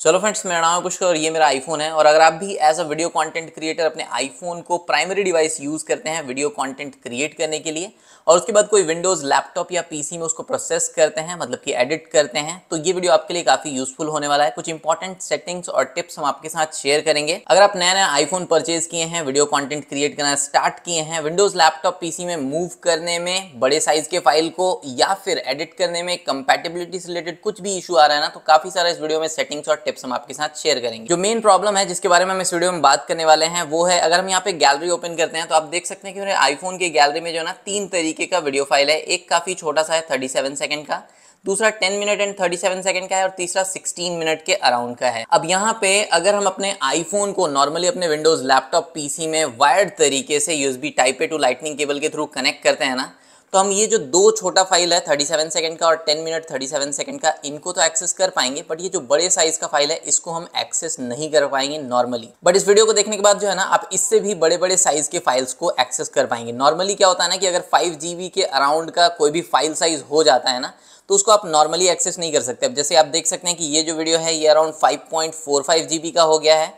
चलो फ्रेंड्स मेरा नाम है पुष्कर और ये मेरा आईफोन है और अगर आप भी as a video content creator अपने आईफोन को प्राइमरी डिवाइस यूज़ करते हैं वीडियो कंटेंट क्रिएट करने के लिए और उसके बाद कोई विंडोज़ लैपटॉप या पीसी में उसको प्रोसेस करते हैं मतलब कि एडिट करते हैं तो ये वीडियो आपके लिए काफ़ी यूजफुल होने वाला है। कुछ इंपॉर्टेंट सेटिंग्स और टिप्स हम आपके साथ शेयर करेंगे। अगर आप नया नया आईफोन परचेज किए हैं वीडियो कॉन्टेंट क्रिएट करना स्टार्ट किए हैं विंडोज़ लैपटॉप पीसी में मूव करने में, बड़े साइज़ के फ़ाइल को या फिर एडिट करने में कंपेटेबिलिटी से रिलेटेड कुछ भी इशू आ रहा है ना तो काफ़ी सारा इस वीडियो में सेटिंग्स और टिप्स हम आपके साथ शेयर करेंगे। जो मेन प्रॉब्लम है, जिसके बारे में हम इस वीडियो में बात करने वाले हैं, वो है, अगर हम यहाँ पे गैलरी ओपन करते हैं तो आप देख सकते हैं कि आईफोन की गैलरी में जो ना, तीन तरीके का वीडियो फ़ाइल है। एक काफ़ी छोटा सा है 37 सेकंड का, दूसरा 10 मिनट एंड 37 सेकंड का है, और तीसरा 16 मिनट के अराउंड का है। अब यहाँ पे अगर हम अपने आईफोन को नॉर्मली अपने विंडोज़ लैपटॉप पीसी में वायर्ड तरीके से USB type A to lightning cable के थ्रू कनेक्ट करते हैं ना तो हम ये जो दो छोटा फ़ाइल है 37 सेकंड का और 10 मिनट 37 सेकंड का, इनको तो एक्सेस कर पाएँगे बट ये जो बड़े साइज़ का फ़ाइल है, इसको हम एक्सेस नहीं कर पाएँगे नॉर्मली बट इस वीडियो को देखने के बाद जो है ना, आप इससे भी बड़े बड़े साइज़ के फाइल्स को एक्सेस कर पाएँगे. नॉर्मली क्या होता है ना कि अगर फाइव के अराउंड का कोई भी फ़ाइल साइज़ हो जाता है ना तो उसको आप नॉर्मली एक्सेस नहीं कर सकते. अब जैसे आप देख सकते हैं कि ये जो वीडियो है, ये अराउंड 5.45 जीबी का हो गया है.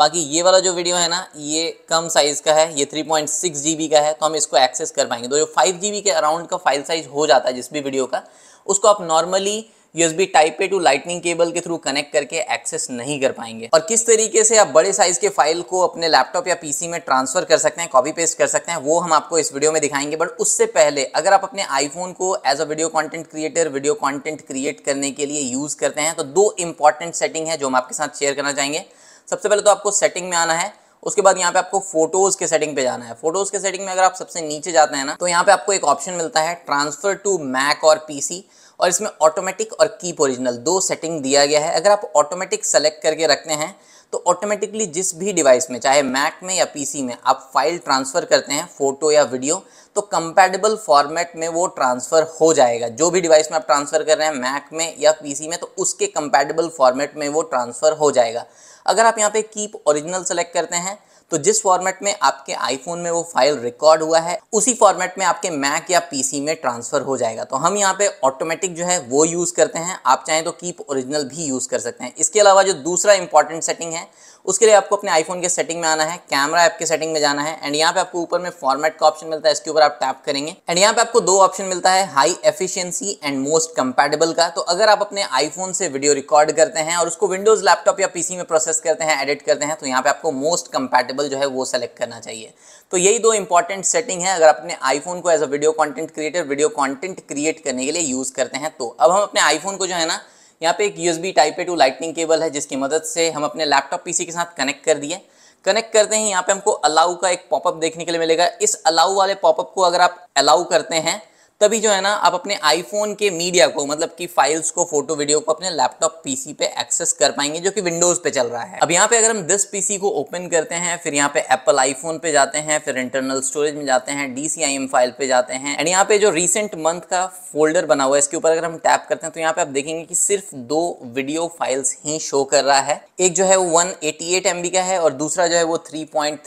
बाकी ये वाला जो वीडियो है ना, ये कम साइज़ का है, ये 3.6 पॉइंट का है तो हम इसको एक्सेस कर पाएँगे। तो जो फाइव जीबी के अराउंड का फ़ाइल साइज़ हो जाता है, जिस भी वीडियो का, उसको आप normally USB type A to lightning cable के थ्रू कनेक्ट करके एक्सेस नहीं कर पाएँगे। और किस तरीके से आप बड़े साइज़ के फ़ाइल को अपने लैपटॉप या पीसी में ट्रांसफ़र कर सकते हैं कॉपी पेस्ट कर सकते हैं, वो हम आपको इस वीडियो में दिखाएँगे। बट उससे पहले, अगर आप अपने आईफोन को as a video content creator video content create करने के लिए यूज़ करते हैं तो दो इंपॉर्टेंट सेटिंग है जो हम आपके साथ शेयर करना चाहेंगे। सबसे पहले तो आपको सेटिंग में आना है, उसके बाद यहाँ पे आपको फ़ोटोज़ के सेटिंग पे जाना है। फ़ोटोज़ के सेटिंग में अगर आप सबसे नीचे जाते हैं ना तो यहाँ पे आपको एक ऑप्शन मिलता है ट्रांसफ़र टू मैक और पीसी और इसमें ऑटोमेटिक और कीप ओरिजिनल दो सेटिंग दिया गया है। अगर आप ऑटोमेटिक सेलेक्ट करके रखते हैं तो ऑटोमेटिकली जिस भी डिवाइस में, चाहे मैक में या पीसी में, आप फ़ाइल ट्रांसफ़र करते हैं फ़ोटो या वीडियो तो कंपेटेबल फॉर्मेट में वो ट्रांसफ़र हो जाएगा। जो भी डिवाइस में आप ट्रांसफ़र कर रहे हैं मैक में या पीसी में तो उसके कंपेटेबल फॉर्मेट में वो ट्रांसफ़र हो जाएगा। अगर आप यहाँ पे कीप ओरिजिनल सेलेक्ट करते हैं तो जिस फॉर्मेट में आपके आईफोन में वो फ़ाइल रिकॉर्ड हुआ है, उसी फॉर्मेट में आपके मैक या पीसी में ट्रांसफ़र हो जाएगा। तो हम यहाँ पे ऑटोमेटिक जो है वो यूज़ करते हैं। आप चाहें तो कीप ओरिजिनल भी यूज़ कर सकते हैं। इसके अलावा जो दूसरा इंपॉर्टेंट सेटिंग है उसके लिए आपको अपने आईफोन के सेटिंग में आना है कैमरा ऐप के सेटिंग में जाना है एंड यहाँ पे आपको ऊपर में फॉर्मेट का ऑप्शन मिलता है, इसके ऊपर आप टैप करेंगे एंड यहाँ पे आपको दो ऑप्शन मिलता है high efficiency and most compatible का। तो अगर आप अपने आईफोन से वीडियो रिकॉर्ड करते हैं और उसको विंडोज़ लैपटॉप या पीसी में प्रोसेस करते हैं एडिट करते हैं तो यहाँ पे आपको मोस्ट कंपेटेबल जो है वो सेलेक्ट करना चाहिए। तो यही दो इंपॉर्टेंट सेटिंग है, अगर अपने आईफोन को as a video content creator video content create करने के लिए यूज़ करते हैं तो अब हम अपने आईफोन को जो है ना यहाँ पे एक USB type A to lightning cable है, जिसकी मदद से हम अपने लैपटॉप पीसी के साथ कनेक्ट कर दिए। कनेक्ट करते ही यहाँ पे हमको अलाउ का एक पॉपअप देखने के लिए मिलेगा। इस अलाउ वाले पॉपअप को अगर आप अलाउ करते हैं तभी जो है ना, आप अपने आईफोन के मीडिया को मतलब कि फाइल्स को फ़ोटो वीडियो को अपने लैपटॉप पीसी पे एक्सेस कर पाएँगे, जो कि विंडोज़ पे चल रहा है। अब यहाँ पे अगर हम दिस पीसी को ओपन करते हैं, फिर यहाँ पे एप्पल आईफोन पे जाते हैं, फिर इंटरनल स्टोरेज में जाते हैं डीसीआईएम फ़ाइल पे जाते हैं एंड यहाँ पे जो रिसेंट मंथ का फोल्डर बना हुआ है, इसके ऊपर अगर हम टैप करते हैं तो यहाँ पे आप देखेंगे कि सिर्फ़ दो वीडियो फाइल्स ही शो कर रहा है। एक जो है वो वन एटी का है, और दूसरा जो है वो थ्री पॉइंट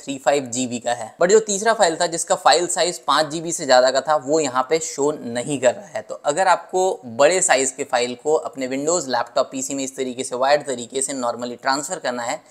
का है। बट जो तीसरा फ़ाइल था, जिसका फ़ाइल साइज़ पाँच से ज़्यादा का था, वो यहाँ पे शो नहीं कर रहा है तो अगर आपको बड़े साइज़ के फ़ाइल को अपने विंडोज़ लैपटॉप पीसी में इस तरीके से वायर्ड तरीके से नॉर्मली ट्रांसफ़र करना है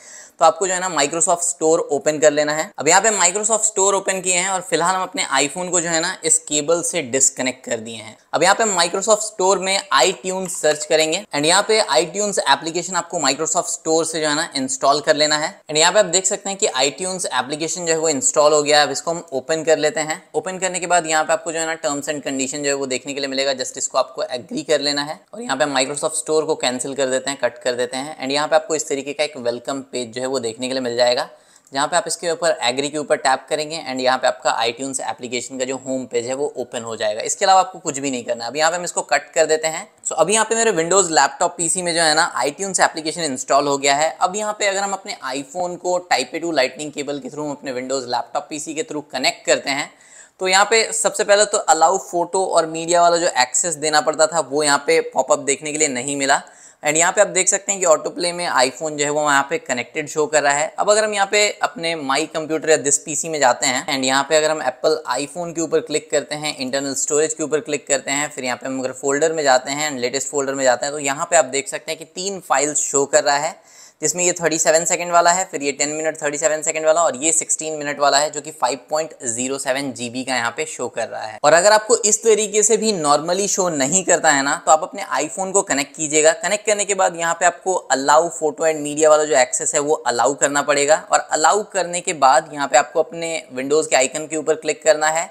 तो आपको जो है ना माइक्रोसॉफ्ट स्टोर ओपन कर लेना है। अब यहाँ पे माइक्रोसॉफ्ट स्टोर ओपन किए हैं और फ़िलहाल हम अपने आईफोन को जो है ना इस केबल से डिस्कनेक्ट कर दिए हैं। अब यहाँ पे माइक्रोसॉफ्ट स्टोर में आई सर्च करेंगे एंड यहाँ पे आई एप्लीकेशन आपको माइक्रोसॉफ्ट स्टोर से जो है ना इंस्टॉल कर लेना है। एंड यहाँ पे आप देख सकते हैं कि आई एप्लीकेशन जो है वो इंस्टॉल हो गया अब इसको हम ओपन कर लेते हैं। ओपन करने के बाद यहाँ पे आपको जो है ना टर्म्स एंड जो है वो देखने के लिए मिलेगा। जस्ट इसको आपको एग्री कर लेना है और यहाँ पे माइक्रोसॉफ्ट स्टोर को कैंसिल कर देते हैं कट कर देते हैं। एंड यहाँ पे आपको इस तरीके का एक वेलकम पेज जो है वो देखने के लिए मिल जाएगा जहाँ पे आप इसके ऊपर एग्री के ऊपर टैप करेंगे एंड यहाँ पे आपका आई एप्लीकेशन का जो होम पेज है वो ओपन हो जाएगा। इसके अलावा आपको कुछ भी नहीं करना अब यहाँ पे हम इसको कट कर देते हैं। सो so, अभी यहाँ पे मेरे विंडोज़ लैपटॉप पीसी में जो है ना आई एप्लीकेशन इंस्टॉल हो गया है। अब यहाँ पे अगर हम अपने आईफोन को टाइप टू लाइटनिंग केबल के थ्रू अपने विंडोज़ लैपटॉप पीसी के थ्रू कनेक्ट करते हैं तो यहाँ पे सबसे पहले तो अलाउ फ़ोटो और मीडिया वाला जो एक्सेस देना पड़ता था, वो यहाँ पे पॉपअप देखने के लिए नहीं मिला। एंड यहाँ पे आप देख सकते हैं कि ऑटो प्ले में आईफोन जो है, वो यहाँ पे कनेक्टेड शो कर रहा है। अब अगर हम यहाँ पे अपने माई कंप्यूटर या दिस पीसी में जाते हैं एंड यहाँ पे अगर हम एप्पल आईफोन के ऊपर क्लिक करते हैं इंटरनल स्टोरेज के ऊपर क्लिक करते हैं, फिर यहाँ पे हम अगर फोल्डर में जाते हैं एंड लेटेस्ट फोल्डर में जाते हैं तो यहाँ पे आप देख सकते हैं कि तीन फाइल्स शो कर रहा है। जिसमें ये 37 सेकंड वाला है, फिर ये 10 मिनट 37 सेकंड वाला और ये 16 मिनट वाला है जो कि 5.07 जीबी का यहाँ पे शो कर रहा है। और अगर आपको इस तरीके से भी नॉर्मली शो नहीं करता है ना तो आप अपने आईफोन को कनेक्ट कीजिएगा। कनेक्ट करने के बाद यहाँ पे आपको अलाउ फ़ोटो एंड मीडिया वाला जो एक्सेस है, वो अलाउ करना पड़ेगा। और अलाउ करने के बाद यहाँ पे आपको अपने विंडोज़ के आइकन के ऊपर क्लिक करना है।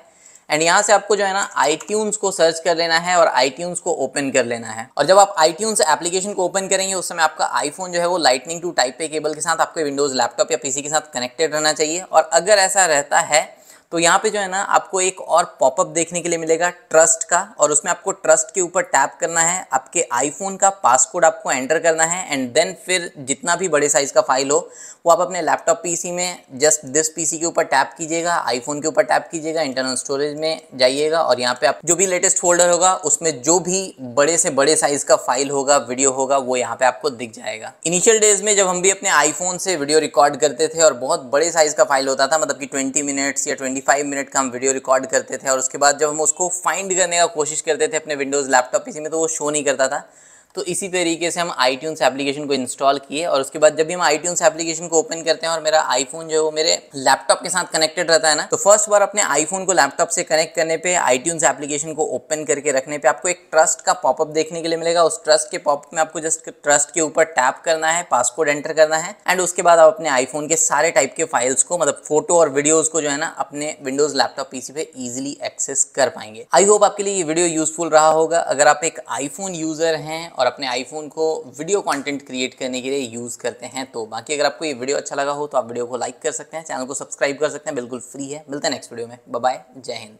एंड यहाँ से आपको जो है ना आई को सर्च कर लेना है और आई को ओपन कर लेना है। और जब आप आई एप्लीकेशन को ओपन करेंगे, उस समय आपका आईफोन जो है वो लाइटनिंग टू टाइप पे केबल के साथ आपके विंडोज़ लैपटॉप या पीसी के साथ कनेक्टेड रहना चाहिए। और अगर ऐसा रहता है तो यहाँ पे जो है ना, आपको एक और पॉपअप देखने के लिए मिलेगा ट्रस्ट का, और उसमें आपको ट्रस्ट के ऊपर टैप करना है, आपके आईफोन का पासकोड आपको एंटर करना है एंड देन फिर जितना भी बड़े साइज़ का फ़ाइल हो, वो आप अपने लैपटॉप पीसी में जस्ट दिस पीसी के ऊपर टैप कीजिएगा आईफोन के ऊपर टैप कीजिएगा इंटरनल स्टोरेज में जाइएगा, और यहाँ पे आप जो भी लेटेस्ट फोल्डर होगा, उसमें जो भी बड़े से बड़े साइज़ का फ़ाइल होगा वीडियो होगा, वो यहाँ पे आपको दिख जाएगा। इनिशियल डेज़ में जब हम भी अपने आईफोन से वीडियो रिकॉर्ड करते थे, और बहुत बड़े साइज़ का फ़ाइल होता था मतलब कि ट्वेंटी मिनट्स या ट्वेंटी 25 मिनट का हम वीडियो रिकॉर्ड करते थे और उसके बाद जब हम उसको फाइंड करने का कोशिश करते थे अपने विंडोज़ लैपटॉप किसी में तो वो शो नहीं करता था। तो इसी तरीके से हम आई एप्लीकेशन को इंस्टॉल किए और उसके बाद जब भी हम आई एप्लीकेशन को ओपन करते हैं और मेरा आईफोन जो है वो मेरे लैपटॉप के साथ कनेक्टेड रहता है ना तो फ़र्स्ट बार अपने आईफोन को लैपटॉप से कनेक्ट करने पे आई एप्लीकेशन को ओपन करके रखने पे आपको एक ट्रस्ट का पॉपअप देखने के लिए मिलेगा। उस ट्रस्ट के पॉपअप में आपको जस्ट ट्रस्ट के ऊपर टैप करना है पासकोड एंटर करना है एंड उसके बाद आप अपने आईफोन के सारे टाइप के फाइल्स को मतलब फ़ोटो और वीडियोज़ को जो है ना, अपने विंडोज़ लैपटॉप पीसी पे इजिली एक्सेस कर पाएँगे। आई होप आपके लिए ये वीडियो यूजफुल रहा होगा। अगर आप एक आईफोन यूज़र हैं और अपने आईफोन को वीडियो कंटेंट क्रिएट करने के लिए यूज़ करते हैं। तो बाकी अगर आपको ये वीडियो अच्छा लगा हो तो आप वीडियो को लाइक कर सकते हैं चैनल को सब्सक्राइब कर सकते हैं। बिल्कुल फ्री है। मिलते हैं नेक्स्ट वीडियो में। बाय जय हिंद।